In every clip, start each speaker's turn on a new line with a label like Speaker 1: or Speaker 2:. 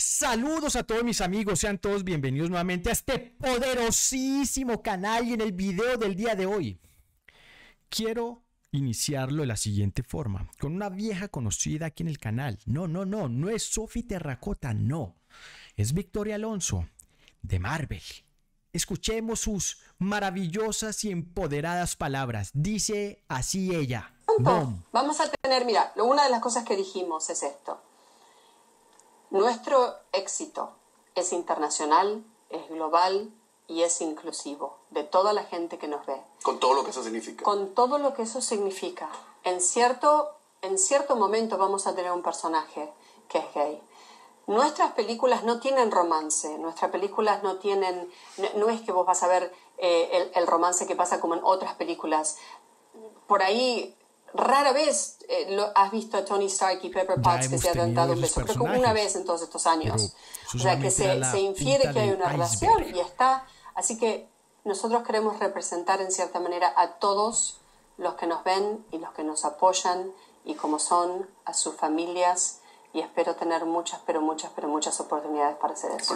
Speaker 1: Saludos a todos mis amigos, sean todos bienvenidos nuevamente a este poderosísimo canal y en el video del día de hoy. Quiero iniciarlo de la siguiente forma, con una vieja conocida aquí en el canal. No, no, no, no es Sophie Terracota, no. Es Victoria Alonso, de Marvel. Escuchemos sus maravillosas y empoderadas palabras. Dice así ella.
Speaker 2: Vamos a tener, mira, una de las cosas que dijimos es esto. Nuestro éxito es internacional, es global y es inclusivo de toda la gente que nos ve.
Speaker 3: Con todo lo que eso significa.
Speaker 2: Con todo lo que eso significa. En cierto, en cierto momento vamos a tener un personaje que es gay. Nuestras películas no tienen romance, nuestras películas no tienen, no, es que vos vas a ver eh, el, el romance que pasa como en otras películas. Por ahí rara vez eh, lo, has visto a Tony Stark y Pepper Potts que se han dado un beso. Creo que una vez en todos estos años. O sea, que se, se infiere que hay una relación y está. Así que nosotros queremos representar en cierta manera a todos los que nos ven y los que nos apoyan y como son, a sus familias. Y espero tener muchas, pero muchas, pero muchas oportunidades para hacer eso.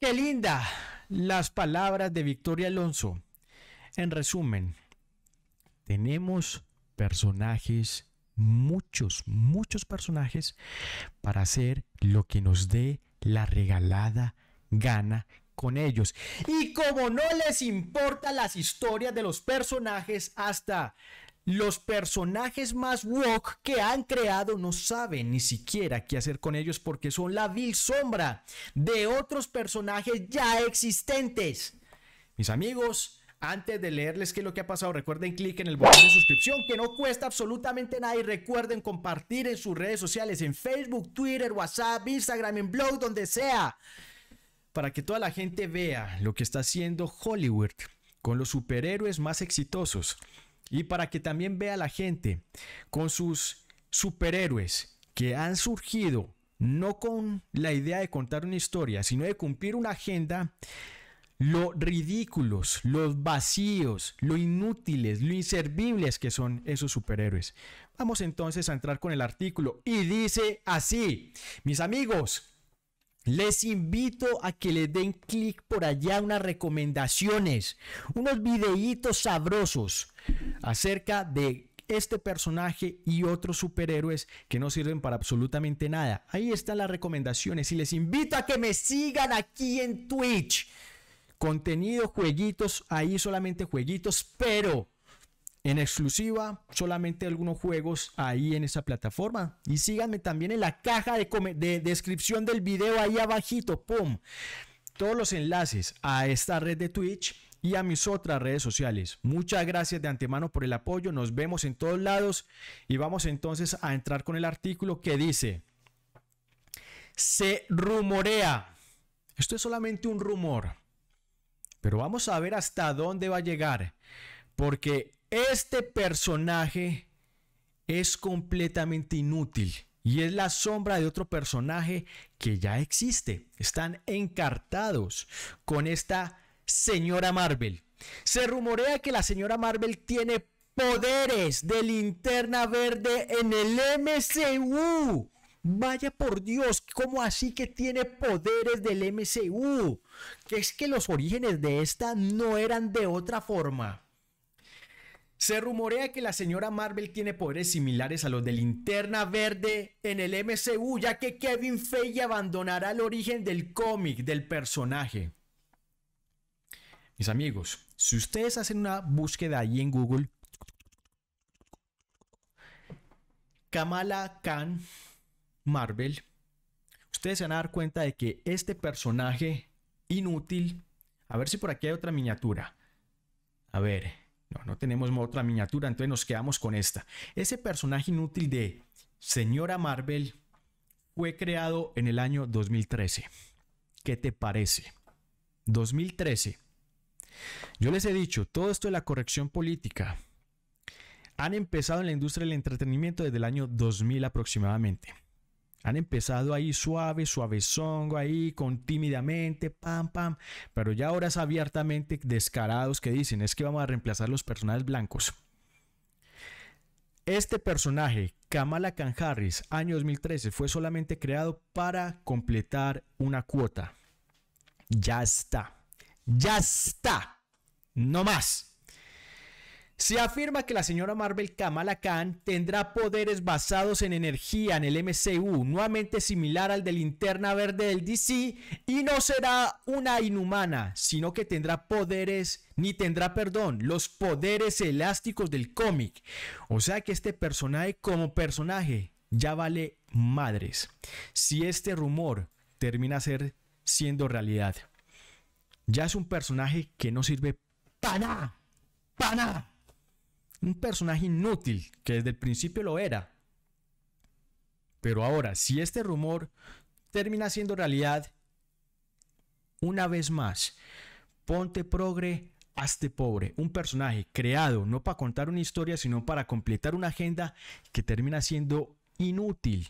Speaker 1: Qué linda las palabras de Victoria Alonso. En resumen, tenemos personajes, muchos, muchos personajes para hacer lo que nos dé la regalada gana con ellos. Y como no les importa las historias de los personajes, hasta los personajes más woke que han creado no saben ni siquiera qué hacer con ellos porque son la vil sombra de otros personajes ya existentes. Mis amigos, antes de leerles qué es lo que ha pasado, recuerden clic en el botón de suscripción que no cuesta absolutamente nada y recuerden compartir en sus redes sociales, en Facebook, Twitter, WhatsApp, Instagram, en blog, donde sea, para que toda la gente vea lo que está haciendo Hollywood con los superhéroes más exitosos y para que también vea la gente con sus superhéroes que han surgido no con la idea de contar una historia, sino de cumplir una agenda lo ridículos, los vacíos, lo inútiles, lo inservibles que son esos superhéroes. Vamos entonces a entrar con el artículo y dice así, mis amigos, les invito a que le den clic por allá unas recomendaciones, unos videitos sabrosos acerca de este personaje y otros superhéroes que no sirven para absolutamente nada. Ahí están las recomendaciones y les invito a que me sigan aquí en Twitch contenido, jueguitos, ahí solamente jueguitos, pero en exclusiva solamente algunos juegos ahí en esa plataforma. Y síganme también en la caja de, de descripción del video ahí abajito, ¡pum! Todos los enlaces a esta red de Twitch y a mis otras redes sociales. Muchas gracias de antemano por el apoyo, nos vemos en todos lados y vamos entonces a entrar con el artículo que dice, se rumorea, esto es solamente un rumor, pero vamos a ver hasta dónde va a llegar. Porque este personaje es completamente inútil. Y es la sombra de otro personaje que ya existe. Están encartados con esta señora Marvel. Se rumorea que la señora Marvel tiene poderes de linterna verde en el MCU. Vaya por Dios, ¿cómo así que tiene poderes del MCU? Que es que los orígenes de esta no eran de otra forma. Se rumorea que la señora Marvel tiene poderes similares a los de Linterna Verde en el MCU, ya que Kevin Feige abandonará el origen del cómic del personaje. Mis amigos, si ustedes hacen una búsqueda ahí en Google, Kamala Khan Marvel, ustedes se van a dar cuenta de que este personaje inútil, a ver si por aquí hay otra miniatura. A ver, no, no tenemos otra miniatura, entonces nos quedamos con esta. Ese personaje inútil de Señora Marvel fue creado en el año 2013. ¿Qué te parece? 2013. Yo les he dicho, todo esto de la corrección política han empezado en la industria del entretenimiento desde el año 2000 aproximadamente. Han empezado ahí suave, suavezongo, ahí con tímidamente, pam, pam, pero ya ahora es abiertamente descarados que dicen es que vamos a reemplazar los personajes blancos. Este personaje, Kamala Khan Harris, año 2013, fue solamente creado para completar una cuota. Ya está. Ya está. No más. Se afirma que la señora Marvel Kamala Khan tendrá poderes basados en energía en el MCU, nuevamente similar al de Linterna Verde del DC, y no será una inhumana, sino que tendrá poderes, ni tendrá, perdón, los poderes elásticos del cómic. O sea que este personaje como personaje ya vale madres. Si este rumor termina ser siendo realidad, ya es un personaje que no sirve para nada. Para nada un personaje inútil, que desde el principio lo era. Pero ahora, si este rumor termina siendo realidad, una vez más, ponte progre, hazte pobre. Un personaje creado no para contar una historia, sino para completar una agenda que termina siendo inútil.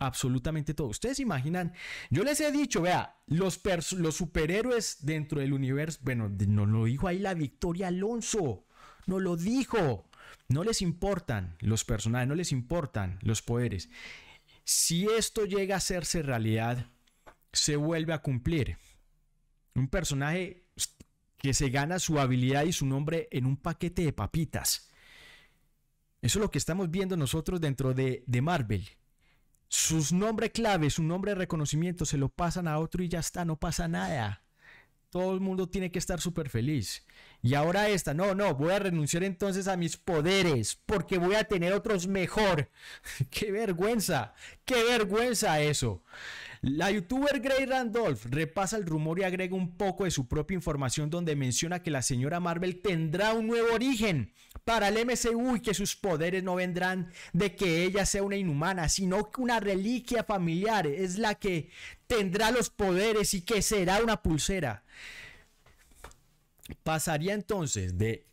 Speaker 1: Absolutamente todo. Ustedes imaginan, yo les he dicho, vea, los, los superhéroes dentro del universo, bueno, nos lo dijo ahí la Victoria Alonso no lo dijo. No les importan los personajes, no les importan los poderes. Si esto llega a hacerse realidad, se vuelve a cumplir. Un personaje que se gana su habilidad y su nombre en un paquete de papitas. Eso es lo que estamos viendo nosotros dentro de, de Marvel. Sus nombres clave, su nombre de reconocimiento se lo pasan a otro y ya está, no pasa nada. Todo el mundo tiene que estar súper feliz. Y ahora esta, no, no, voy a renunciar entonces a mis poderes porque voy a tener otros mejor. ¡Qué vergüenza! ¡Qué vergüenza eso! La youtuber Gray Randolph repasa el rumor y agrega un poco de su propia información donde menciona que la señora Marvel tendrá un nuevo origen para el MCU y que sus poderes no vendrán de que ella sea una inhumana, sino que una reliquia familiar es la que tendrá los poderes y que será una pulsera. Pasaría entonces de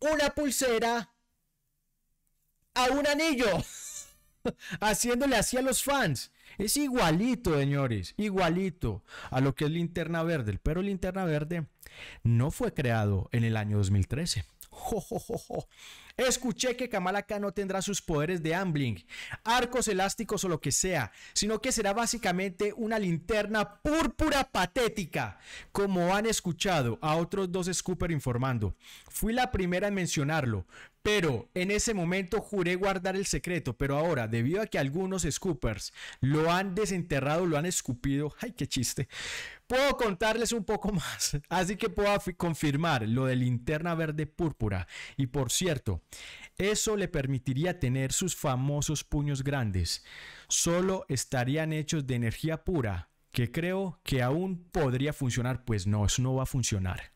Speaker 1: una pulsera a un anillo, haciéndole así a los fans. Es igualito, señores, igualito a lo que es Linterna Verde. Pero Linterna Verde no fue creado en el año 2013. Escuché que Kamala Khan no tendrá sus poderes de Ambling, arcos elásticos o lo que sea, sino que será básicamente una linterna púrpura patética, como han escuchado a otros dos Scooper informando. Fui la primera en mencionarlo, pero en ese momento juré guardar el secreto, pero ahora, debido a que algunos Scoopers lo han desenterrado, lo han escupido, ay, qué chiste, puedo contarles un poco más. Así que puedo confirmar lo de linterna verde púrpura. Y por cierto, eso le permitiría tener sus famosos puños grandes. Solo estarían hechos de energía pura, que creo que aún podría funcionar, pues no, eso no va a funcionar.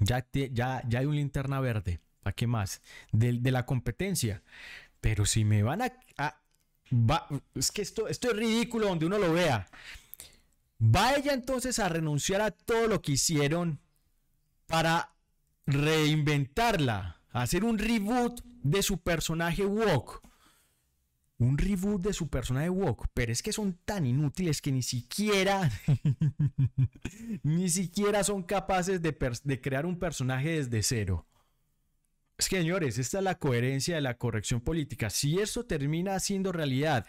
Speaker 1: Ya, ya, ya hay un linterna verde. ¿Para qué más? De, la competencia. Pero si me van a... es que esto, esto es ridículo donde uno lo vea. ¿Va ella entonces a renunciar a todo lo que hicieron para reinventarla? Hacer un reboot de su personaje Walk. Un reboot de su personaje Walk. Pero es que son tan inútiles que ni siquiera. ni siquiera son capaces de crear un personaje desde cero. Señores, esta es la coherencia de la corrección política. Si esto termina siendo realidad,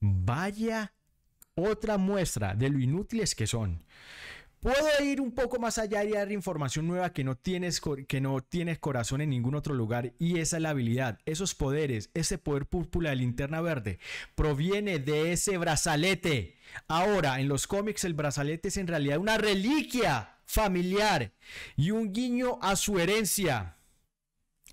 Speaker 1: vaya otra muestra de lo inútiles que son. Puedo ir un poco más allá y dar información nueva que no, tienes, que no tienes corazón en ningún otro lugar y esa es la habilidad, esos poderes, ese poder púrpura de linterna verde proviene de ese brazalete. Ahora, en los cómics el brazalete es en realidad una reliquia familiar y un guiño a su herencia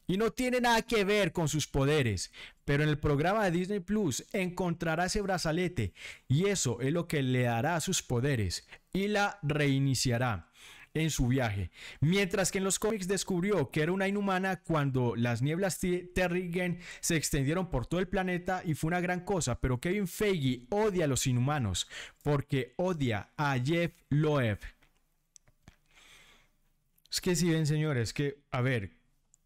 Speaker 1: y no tiene nada que ver con sus poderes. Pero en el programa de Disney Plus encontrará ese brazalete y eso es lo que le dará sus poderes y la reiniciará en su viaje. Mientras que en los cómics descubrió que era una inhumana cuando las nieblas Terrigen se extendieron por todo el planeta y fue una gran cosa, pero Kevin Feige odia a los inhumanos porque odia a Jeff Loeb. Es que si ven señores, que, a ver,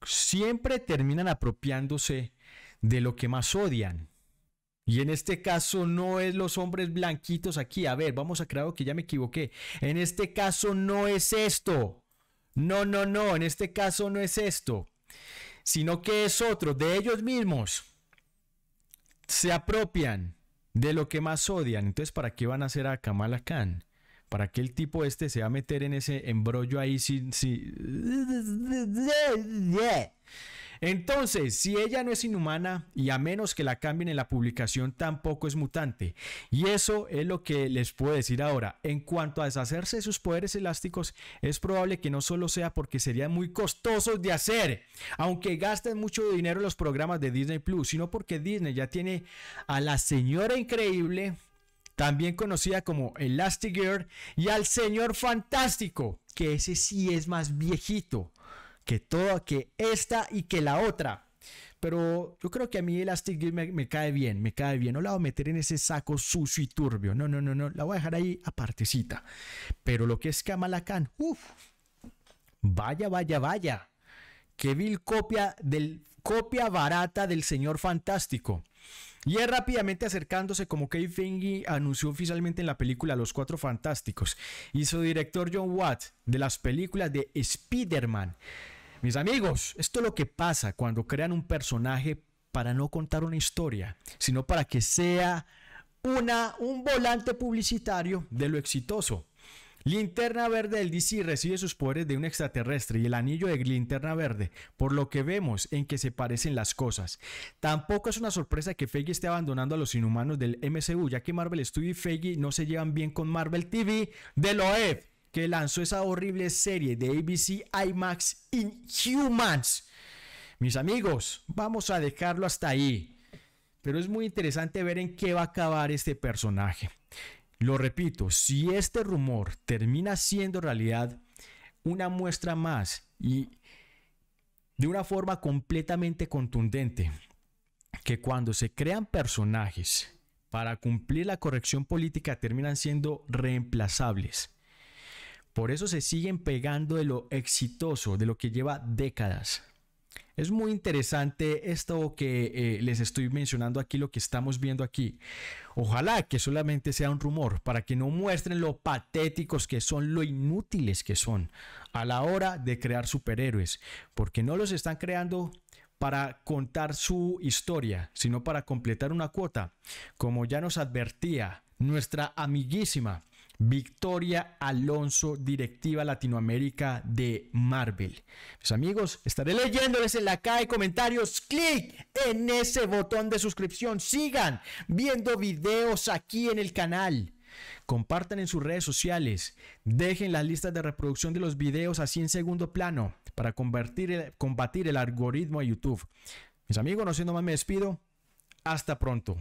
Speaker 1: siempre terminan apropiándose de lo que más odian. Y en este caso no es los hombres blanquitos aquí. A ver, vamos a creer que ya me equivoqué. En este caso no es esto. No, no, no. En este caso no es esto. sino que es otro de ellos mismos. Se apropian de lo que más odian. Entonces, ¿para qué van a hacer a Kamala Khan? ¿Para qué el tipo este se va a meter en ese embrollo ahí sin... Entonces, si ella no es inhumana y a menos que la cambien en la publicación, tampoco es mutante. Y eso es lo que les puedo decir ahora. En cuanto a deshacerse de sus poderes elásticos, es probable que no solo sea porque serían muy costosos de hacer, aunque gasten mucho dinero en los programas de Disney Plus, sino porque Disney ya tiene a la señora increíble también conocida como Elastigirl, y al Señor Fantástico, que ese sí es más viejito que toda, que esta y que la otra. Pero yo creo que a mí Elastic me, me, cae bien, me cae bien. No la voy a meter en ese saco sucio y turbio. No, no, no, no. La voy a dejar ahí apartecita. Pero lo que es Kamala Khan, uff. Vaya, vaya, vaya. Qué vil copia del copia barata del señor fantástico. Y es rápidamente acercándose como Kate Feige anunció oficialmente en la película Los Cuatro Fantásticos y su director John Watt de las películas de Spider-Man. Mis amigos, esto es lo que pasa cuando crean un personaje para no contar una historia, sino para que sea una, un volante publicitario de lo exitoso. Linterna Verde del DC recibe sus poderes de un extraterrestre y el anillo de Linterna Verde, por lo que vemos en que se parecen las cosas. Tampoco es una sorpresa que Feige esté abandonando a los inhumanos del MCU, ya que Marvel Studios y Feige no se llevan bien con Marvel TV de Loeb, que lanzó esa horrible serie de ABC IMAX Inhumans. Mis amigos, vamos a dejarlo hasta ahí. Pero es muy interesante ver en qué va a acabar este personaje. Lo repito, si este rumor termina siendo realidad, una muestra más y de una forma completamente contundente, que cuando se crean personajes para cumplir la corrección política terminan siendo reemplazables. Por eso se siguen pegando de lo exitoso, de lo que lleva décadas. Es muy interesante esto que eh, les estoy mencionando aquí, lo que estamos viendo aquí. Ojalá que solamente sea un rumor para que no muestren lo patéticos que son, lo inútiles que son a la hora de crear superhéroes, porque no los están creando para contar su historia, sino para completar una cuota, como ya nos advertía nuestra amiguísima Victoria Alonso, directiva Latinoamérica de Marvel. Mis amigos, estaré leyéndoles en la caja de comentarios. Clic en ese botón de suscripción. Sigan viendo videos aquí en el canal. Compartan en sus redes sociales. Dejen las listas de reproducción de los videos así en segundo plano para combatir el algoritmo de YouTube. Mis amigos, no siendo más me despido. Hasta pronto.